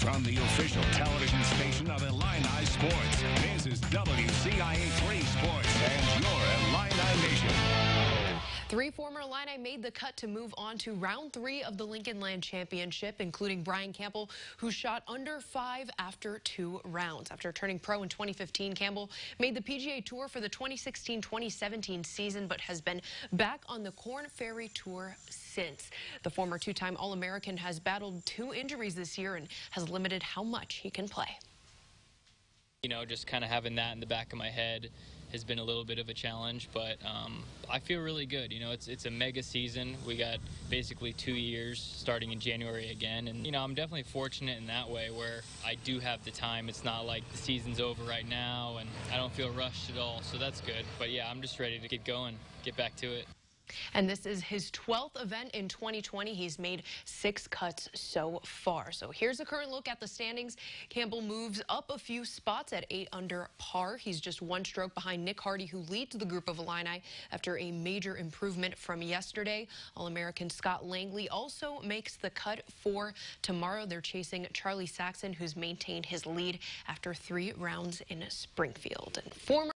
From the official television station of Illini Sports, this is WCIA3 Sports and your Illini. Three former Illini made the cut to move on to round three of the Lincoln Land Championship, including Brian Campbell, who shot under five after two rounds. After turning pro in 2015, Campbell made the PGA Tour for the 2016-2017 season, but has been back on the Korn Ferry Tour since. The former two-time All-American has battled two injuries this year and has limited how much he can play. You know, just kind of having that in the back of my head has been a little bit of a challenge, but um, I feel really good. You know, it's it's a mega season. We got basically two years starting in January again, and you know, I'm definitely fortunate in that way where I do have the time. It's not like the season's over right now, and I don't feel rushed at all. So that's good. But yeah, I'm just ready to get going, get back to it. And this is his 12th event in 2020. He's made six cuts so far. So here's a current look at the standings. Campbell moves up a few spots at eight under par. He's just one stroke behind Nick Hardy, who leads the group of Illini after a major improvement from yesterday. All-American Scott Langley also makes the cut for tomorrow. They're chasing Charlie Saxon, who's maintained his lead after three rounds in Springfield. And former